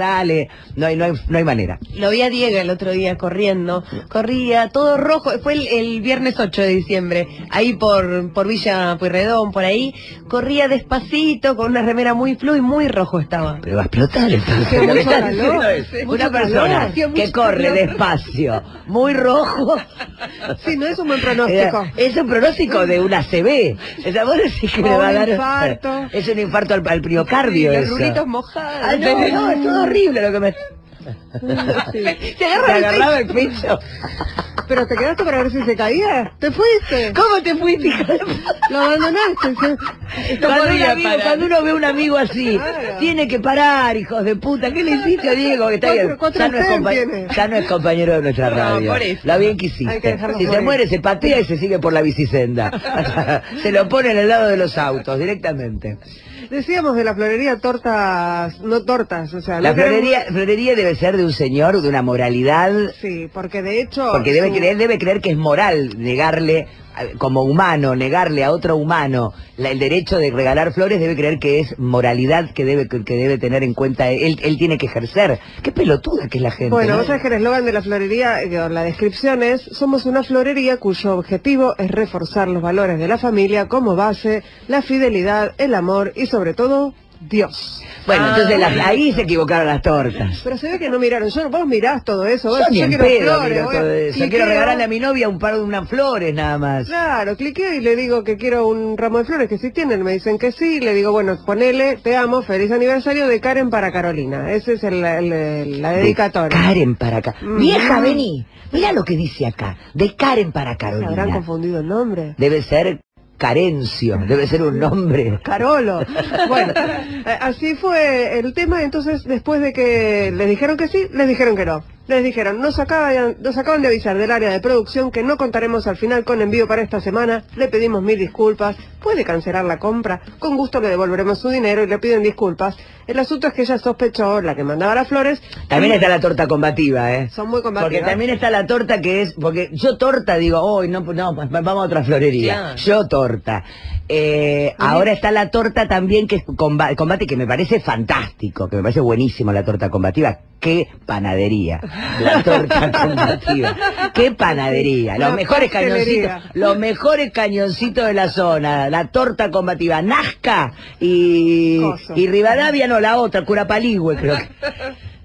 sale, no hay, no hay, no hay manera. Lo vi a Diego el otro día corriendo, corría todo rojo, fue el, el viernes 8 de diciembre, ahí por, por Villa Pueyrredón, por ahí, corría despacito con una remera muy flu y muy rojo estaba. Pero va a explotar entonces. Hacía Lo que mucho estás calor, diciendo es sí, una persona calor, que corre calor. despacio, muy rojo. Sí, no es un buen pronóstico. Es un pronóstico de una CB. O sea, vos decís que O le va a un dar. infarto. Es un infarto al, al miocardio los eso. rulitos mojados. Ah, no, no, es todo horrible lo que me. Te agarraba el pecho. Pero te quedaste para ver si se caía. ¿Te fuiste? ¿Cómo te fuiste, hija? Lo abandonaste. Cuando, un podía amigo- parar. cuando uno ve a un amigo así, Claro. tiene que parar, hijos de puta. ¿Qué le hiciste a Diego? Que está Cuatro- bien. cuatro Ya, no es ya no compañero de nuestra No, radio. por eso. La bien que hiciste. Si se muere, se patea y se sigue por la bicisenda. se lo pone en el lado de los autos, directamente. Decíamos de la florería tortas, no tortas, o sea, La no queremos- florería, florería debe ser de un señor, de una moralidad, Sí, porque de hecho... porque debe su- creer, debe creer que es moral negarle como humano, negarle a otro humano la- el derecho de regalar flores, debe creer que es moralidad que debe que, que debe tener en cuenta él, él tiene que ejercer. Qué pelotuda que es la gente. Bueno, ¿no? vos sabés que el eslogan de la florería, eh, o la descripción es, somos una florería cuyo objetivo es reforzar los valores de la familia como base, la fidelidad, el amor y sobre todo, Dios. Bueno, Ah. entonces las- ahí se equivocaron las tortas. Pero se ve que no miraron, yo, vos mirás todo eso, vos Yo ni yo en quiero pedo flores, miro todo eso. cliqueo. Quiero regalarle a mi novia un par de unas flores nada más. Claro, cliqueo y le digo que quiero un ramo de flores, que si tienen, me dicen que sí, le digo, bueno, ponele, te amo, feliz aniversario de Karen para Carolina. Esa es el- el- el- la De dedicatoria. Karen para acá. Mm. Vieja, vení. Mira lo que dice acá. De Karen para ¿Se habrán Carolina. confundido el nombre? Debe ser Carencio, debe ser un nombre. Carolo. Bueno, eh, así fue el tema, entonces después de que les dijeron que sí, les dijeron que no. Les dijeron, nos acaban, nos acaban de avisar del área de producción que no contaremos al final con envío para esta semana, le pedimos mil disculpas, puede cancelar la compra, con gusto le devolveremos su dinero y le piden disculpas. El asunto es que ella sospechó, la que mandaba las flores, También está la torta combativa, ¿eh? son muy Porque combativas. también está la torta que es, porque yo torta digo, hoy no, no, va- vamos a otra florería. Claro. Yo torta. Eh, ahora está la torta también que es comba- combate, que me parece fantástico, que me parece buenísimo la torta combativa. Qué panadería, la torta combativa. Qué panadería, los mejores pastelería. cañoncitos, los mejores cañoncitos de la zona, la torta combativa, Nazca y, Coso. y Rivadavia, no, la otra, Curapaligüe creo que.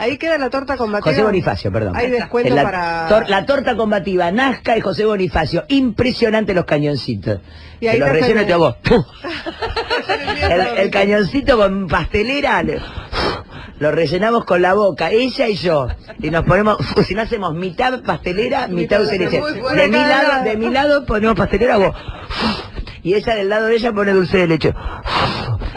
Ahí queda la torta combativa. José Bonifacio, perdón. Hay descuento la, para... tor- la torta combativa, Nazca y José Bonifacio. Impresionante los cañoncitos. Y ahí Te los y hacen- te hago. el, el cañoncito con pastelera. Lo rellenamos con la boca, ella y yo. Y nos ponemos, si no hacemos mitad pastelera, mitad dulce de leche. Mi lado, de mi lado ponemos pastelera, hago. Y ella del lado de ella pone dulce de leche.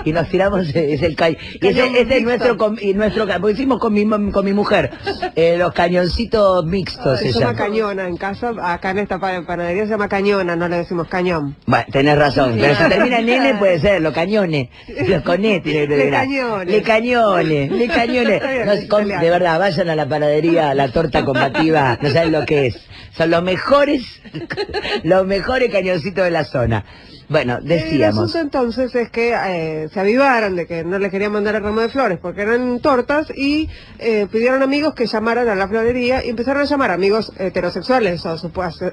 Y nos tiramos, es el ca- y ese, Cañón ese es nuestro, com- y nuestro, porque hicimos con mi, con mi mujer, eh, los cañoncitos mixtos Se llama cañona en casa, acá en esta pa- panadería se llama cañona, no le decimos cañón. Bueno, tenés razón, pero si termina en N puede ser, los cañones, los que Le cañones. Le cañones, le cañones. Está bien, No, es con- de verdad, vayan a la panadería, la torta combativa, no saben lo que es. Son los mejores, los mejores cañoncitos de la zona. Bueno, El decíamos. asunto entonces es que eh, se avivaron de que no les querían mandar el ramo de flores porque eran tortas y eh, pidieron amigos que llamaran a la florería y empezaron a llamar amigos heterosexuales o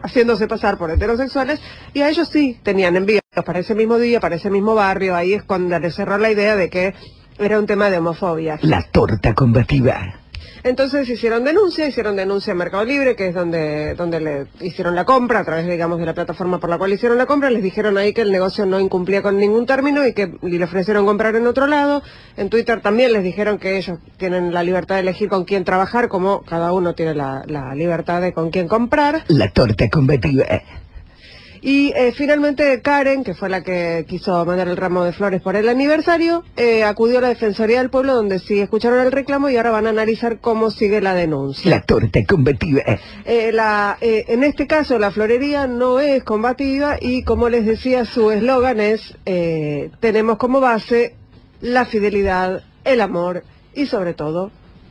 haciéndose pasar por heterosexuales y a ellos sí tenían envíos para ese mismo día, para ese mismo barrio, ahí es cuando les cerró la idea de que era un tema de homofobia. La torta combativa. Entonces hicieron denuncia, hicieron denuncia a Mercado Libre, que es donde, donde le hicieron la compra, a través, digamos, de la plataforma por la cual hicieron la compra, les dijeron ahí que el negocio no incumplía con ningún término y que le ofrecieron comprar en otro lado. En Twitter también les dijeron que ellos tienen la libertad de elegir con quién trabajar, como cada uno tiene la, la libertad de con quién comprar. La torta combativa. Y eh, finalmente Karen, que fue la que quiso mandar el ramo de flores por el aniversario, eh, acudió a la Defensoría del Pueblo donde sí escucharon el reclamo y ahora van a analizar cómo sigue la denuncia. La torta combativa. Eh, la, eh, en este caso la florería no es combativa y como les decía su eslogan es eh, tenemos como base la fidelidad, el amor y sobre todo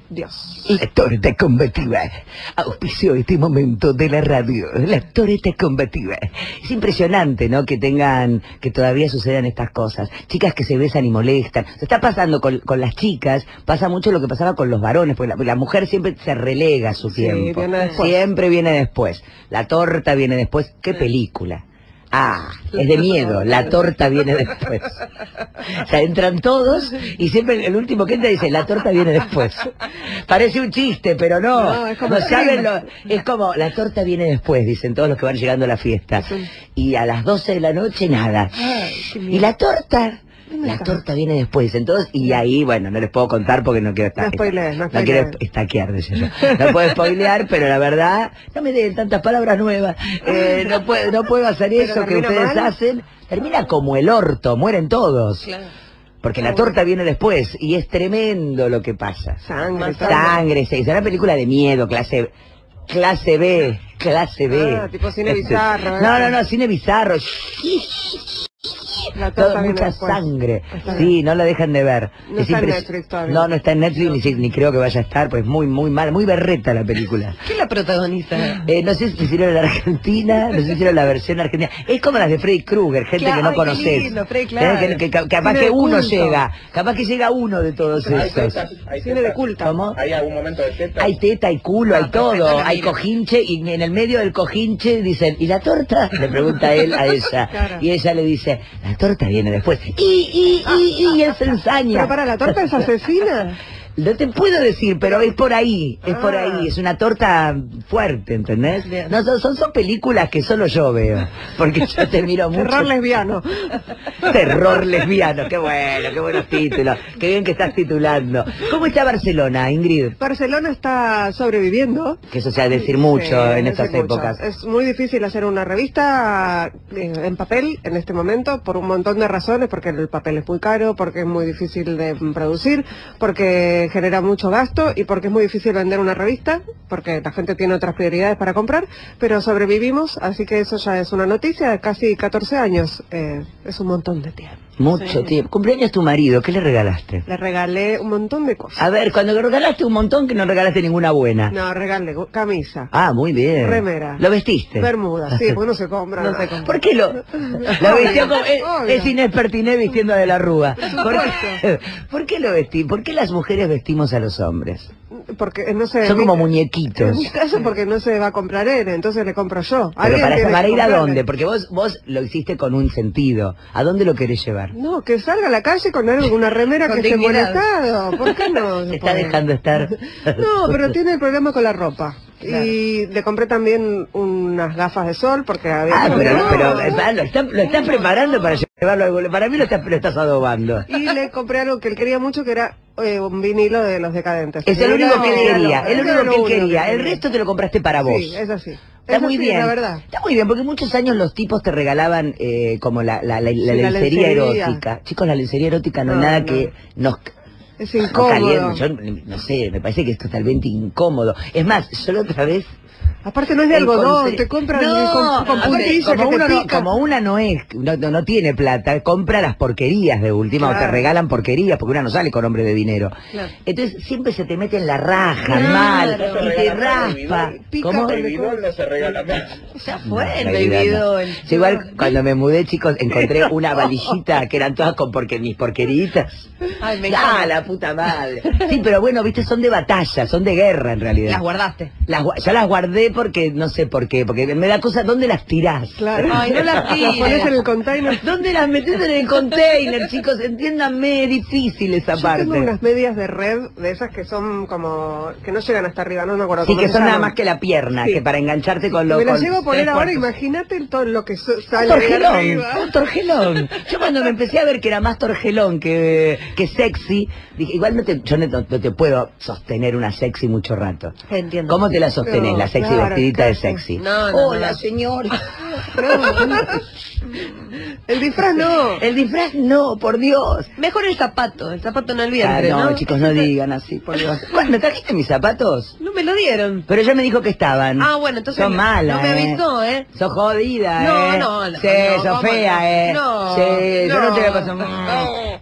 Dios. La torta combativa auspició este momento de la radio. La torta combativa. Es impresionante, ¿no? Que tengan, que todavía sucedan estas cosas. Chicas que se besan y molestan. Se está pasando con, con las chicas, pasa mucho lo que pasaba con los varones, porque la, la mujer siempre se relega a su Sí, tiempo. viene. Siempre viene después. La torta viene después. ¿Qué película? Ah, es de miedo, la torta viene después. O sea, entran todos y siempre el último que entra dice, la torta viene después. Parece un chiste, pero no. No, es como No saben lo- es como, la torta viene después, dicen todos los que van llegando a la fiesta. Sí. Y a las 12 de la noche nada. Ay, ¿Y la torta? ¿Dónde La torta viene después, todos, y ahí, bueno, no les puedo contar porque no quiero estar. No spoilees, no no quiero spoilees. estaquear. No puedo spoilear, pero la verdad, no me den tantas palabras nuevas. Eh, no, puedo, no puedo hacer eso que ustedes mal. hacen. Termina como el orto, mueren todos. Porque la torta viene después y es tremendo lo que pasa. Sangre. Sangre, se es una película de miedo, clase clase B, clase B. Ah, tipo cine Este, bizarro, No, ¿eh? no, no, cine bizarro. La Todo, mucha después. sangre. Está Sí, bien. no la dejan de ver. No está en Netflix todavía. No, no está en Netflix, ni, creo que vaya a estar, pues muy, muy mal, muy berreta la película. ¿Quién la protagoniza? Eh, no sé si hicieron la Argentina, no sé si hicieron la versión argentina. Es como las de Freddy Krueger, gente Claro, que no conoces. Eh, claro. que, que- que- capaz Cine que uno culto. llega, capaz que llega uno de todos Hay estos. tetas, hay Cine de culto. ¿Cómo? ¿Hay algún momento de teta? Hay teta, hay culo, Ah, hay todo, hay mira. cojinche y en el medio del cojinche dicen, ¿y la torta? Le pregunta él a ella. Claro. Y ella le dice, la torta viene después. Y, y, y, y él se ensaña. Pero para, ¿la torta es asesina? No te puedo decir, pero es por ahí, es por Ah. ahí, es una torta fuerte, ¿entendés? No, son, son, películas que solo yo veo, porque yo te miro mucho. Terror lesbiano. Terror lesbiano, qué bueno, qué buenos títulos, qué bien que estás titulando. ¿Cómo está Barcelona, Ingrid? Barcelona está sobreviviendo. Que eso sea decir mucho Sí, en estas mucho. épocas. Es muy difícil hacer una revista eh, en papel en este momento por un montón de razones, porque el papel es muy caro, porque es muy difícil de producir, porque genera mucho gasto y porque es muy difícil vender una revista, porque la gente tiene otras prioridades para comprar, pero sobrevivimos, así que eso ya es una noticia de casi 14 años. Eh, es un montón de tiempo. Mucho Sí. tiempo. Cumpleaños tu marido, ¿qué le regalaste? Le regalé un montón de cosas. A ver, cuando regalaste un montón que no regalaste ninguna buena. No, regalé camisa, Ah, muy bien. Remera. ¿Lo vestiste? bermuda, sí, porque no se compra. No se compra. ¿Por qué lo, lo vistió es, es Inés Pertiné vistiendo de la Rúa? ¿Por ¿Por qué lo vestí? ¿Por qué las mujeres vestimos a los hombres? Porque no sé. Son como muñequitos. mi caso porque no se va a comprar él, entonces le compro yo. Pero para, para ir a dónde? Porque vos, vos lo hiciste con un sentido. ¿A dónde lo querés llevar? No, que salga a la calle con alguna remera Con que esté molestado. ¿Por qué no? Se está puede? dejando estar. No, pero tiene el problema con la ropa. Claro. Y le compré también unas gafas de sol porque había... Ah, pero, No, pero eh, lo estás lo estás preparando para Para mí lo estás, lo estás adobando. Y le compré algo que él quería mucho que era eh, un vinilo de los decadentes. Es el único que él quería, era único que él quería. El resto te lo compraste para vos. Sí, es así. Está Es muy bien. La verdad. Está muy bien, porque muchos años los tipos te regalaban eh, como la, la, la, lencería erótica. Chicos, la lencería erótica no, es nada que nos... Es nos incómodo. caliente. Yo no sé, me parece que es totalmente incómodo. Es más, yo la otra vez... Aparte no es de algodón, te compran no, con, con aparte, como, que uno te no, pica. como una no es, no, no, no tiene plata, compra las porquerías de última o te regalan porquerías porque una no sale con hombre de dinero. Claro. Entonces siempre se te mete en la raja, Claro. mal, No y te raspa. bidón no se regala más. Ya fue No, el. Yo igual cuando me mudé, chicos, encontré una valillita que eran todas con porque mis porqueritas. Ay, me ¡Ah, encanta. la puta madre! Sí, pero bueno, viste, son de batalla, son de guerra en realidad. Las guardaste. Las gua- yo las guardé porque no sé por qué, porque me da cosa, ¿dónde las tirás? Claro. Ay, no las tires. pones en el container. ¿Dónde las metes en el container, chicos? Entiéndanme, es difícil esa Yo parte. tengo unas medias de red, de esas que son como, que no llegan hasta arriba, no me acuerdo Sí, cómo que son nada más que la pierna, Sí. que para engancharte con los... Me las llevo a poner ahora, imagínate todo lo que so- sale de torgelón, arriba. un torgelón. Yo cuando me empecé a ver que era más torgelón que, que sexy, dije, igual no te, yo no, no te puedo sostener una sexy mucho rato. Entiendo. ¿Cómo te la sostenés, No, la sexy claro, vestidita de sexy? No, no, Hola, no. señor. El disfraz no. El disfraz no, por Dios. Mejor el zapato, el zapato en el Ah, no, ¿no? chicos, no digan así, por Dios. Bueno, ¿Me trajiste mis zapatos? No me lo dieron. Pero ella me dijo que estaban. Ah, bueno, entonces Sos no- mala, no me ¿eh? avisó, ¿eh? Sos jodida, No, ¿eh? no, no, Sí, no, sos ¿cómo fea, no? ¿eh? No, Sí, yo no no. te voy a pasar...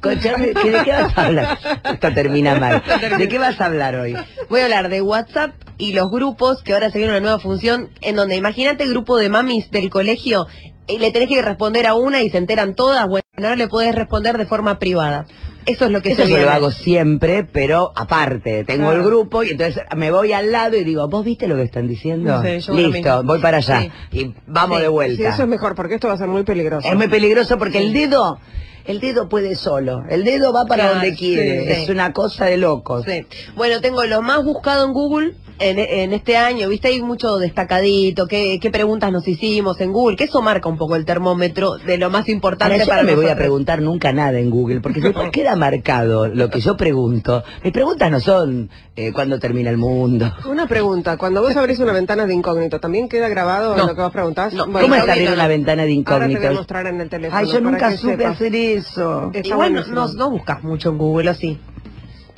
No. Escuchame, ¿que ¿de qué vas a hablar? Esto termina mal. ¿De qué vas a hablar hoy? Voy a hablar de WhatsApp y los grupos, que ahora se viene una nueva función, en donde imagínate el grupo de mamis del colegio, y le tenés que responder a una y se enteran todas, bueno, ahora le podés responder de forma privada. Eso es lo que Eso se yo viene. lo hago siempre, pero aparte, tengo Claro. el grupo y entonces me voy al lado y digo, ¿vos viste lo que están diciendo? Sí, yo lo Listo, voy para allá Sí. y vamos Sí. de Sí, vuelta. eso es mejor, porque esto va a ser muy peligroso. Es muy peligroso porque el dedo, el dedo puede solo, el dedo va para Claro, donde quiere, sí, sí. es una cosa de locos. Sí. Bueno, tengo lo más buscado en Google en, en este año, viste, hay mucho destacadito, qué, qué preguntas nos hicimos en Google, que eso marca un poco el termómetro de lo más importante Ahora, yo para no me voy a preguntar nunca nada en Google, porque si después queda marcado lo que yo pregunto. Mis preguntas no son eh, cuándo termina el mundo. Una pregunta, cuando vos abrís una ventana de incógnito, ¿también queda grabado No. lo que vos preguntás? No. Bueno, ¿Cómo es abrir no. una ventana de Ahora te voy a mostrar en el teléfono. Ay, yo para nunca supe sepas. hacer eso. Está Igual no, no, no buscas mucho en Google, así.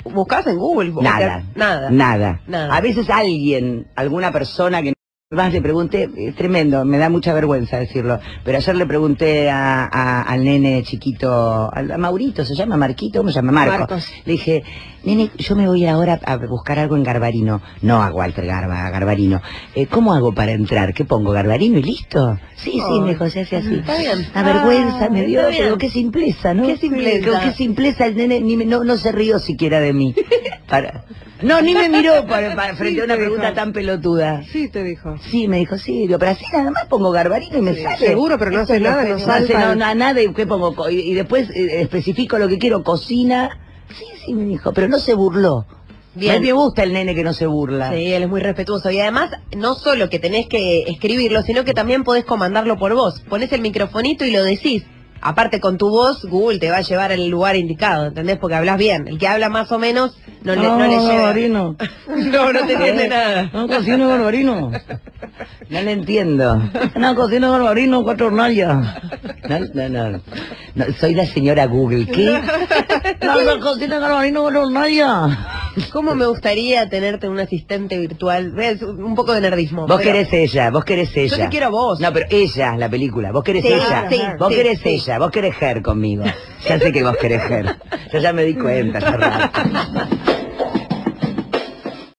¿Buscas en Google? Nada. nada. Nada. Nada. A veces alguien, alguna persona que más le pregunté, es tremendo, me da mucha vergüenza decirlo, pero ayer le pregunté a, a- al nene chiquito, a Maurito, se llama Marquito, ¿cómo se llama? Marco. Marcos. Le dije, nene, yo me voy ahora a buscar algo en Garbarino. No a Walter Garba, a Garbarino. Eh, ¿Cómo hago para entrar? ¿Qué pongo? ¿Garbarino y listo? Sí, sí, me dijo, se hace así. Está bien. La vergüenza me Ah, dio, está bien. pero qué simpleza, ¿no? Qué simpleza. Qué simpleza el nene ni me- no, no se rió siquiera de mí. Para- no, ni me miró para, para- frente a una pregunta dijo. tan pelotuda. Sí, te dijo. Sí, me dijo, sí, digo, pero así nada más pongo garbarino y me Sí, sale. seguro, pero no haces nada, no hace no, no, nada y qué pongo y, y después eh, especifico lo que quiero, cocina. Sí, sí, me dijo, pero no se burló. Bien. A mí me gusta el nene que no se burla. Sí, él es muy respetuoso. Y además, no solo que tenés que escribirlo, sino que también podés comandarlo por voz. Pones el microfonito y lo decís. Aparte, con tu voz, Google te va a llevar al lugar indicado, ¿entendés? Porque hablas bien. El que habla más o menos, no, le, no le lleva. garbarino. No, no te entiende ¿Eh? nada. No cocino garbarino. No le entiendo. No cocino garbarino, cuatro hornallas. No, no, no, No, Soy la señora Google. ¿Qué? No, no cocino garbarino, cuatro hornallas. ¿Cómo me gustaría tenerte un asistente virtual? Ves, un poco de nerdismo. Vos pero- querés ella, vos querés ella. te quiero a vos. No, pero ella, la película. Vos querés Sí, ella. sí, vos sí, querés ella, vos querés Her conmigo. Ya sé que vos querés Her. Yo ya me di cuenta.